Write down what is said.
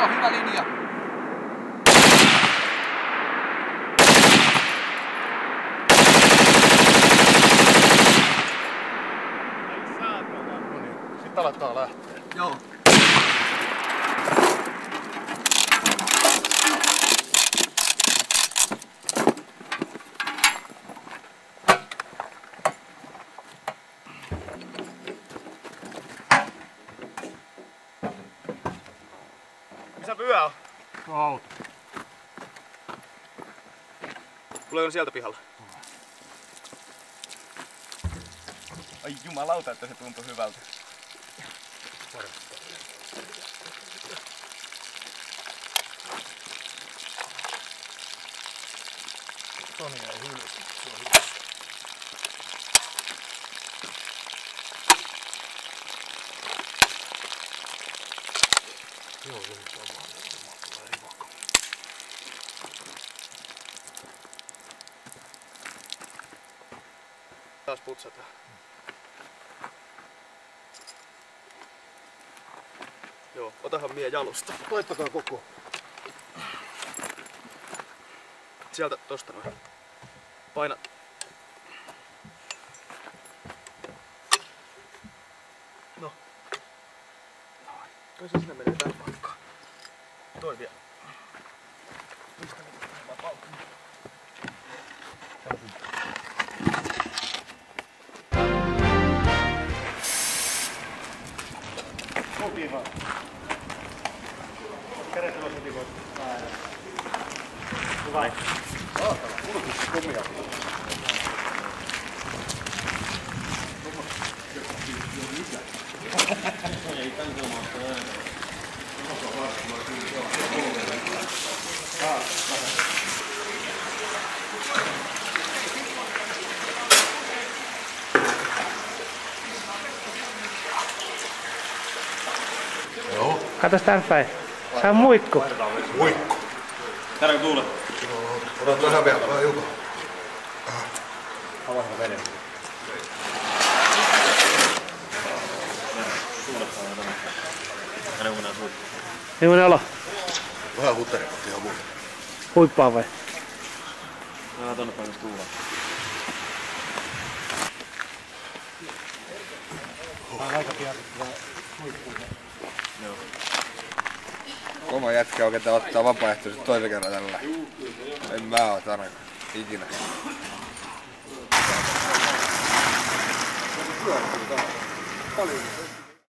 Kato, hyvä linja. Sitten aletaan lähteä. Joo. On? Tuo auto. Tuleeko sieltä pihalla? Ai jumalauta, että se tuntui hyvältä. Toni jäi hyllyyn. Joo, se. Tulee Taas putsataan. Joo, otahan mie jalusta. Laittakaa koko. Sieltä tosta noin. Paina. No. Kai se sinne menee tähän paikkaan. Toi vielä. Sopiva. Kädet ylös heti voit. Hyvä. Saatana, kulkis komia. Joo. Katos tän päin. Se on muikku. Muikku. Täällä tuulet. Ota vähän vielä, vähän Juko. Aina kun nää suut. Millainen olo? Vähän hutteri, mutta ihan muuta. Huippaa vai? Nää tonne päin tuulet. Kova jätkä oikein ottaa vapaaehtoisesti toisen kerran tällä. En mä oo ainakaan. Ikinä. Paljon.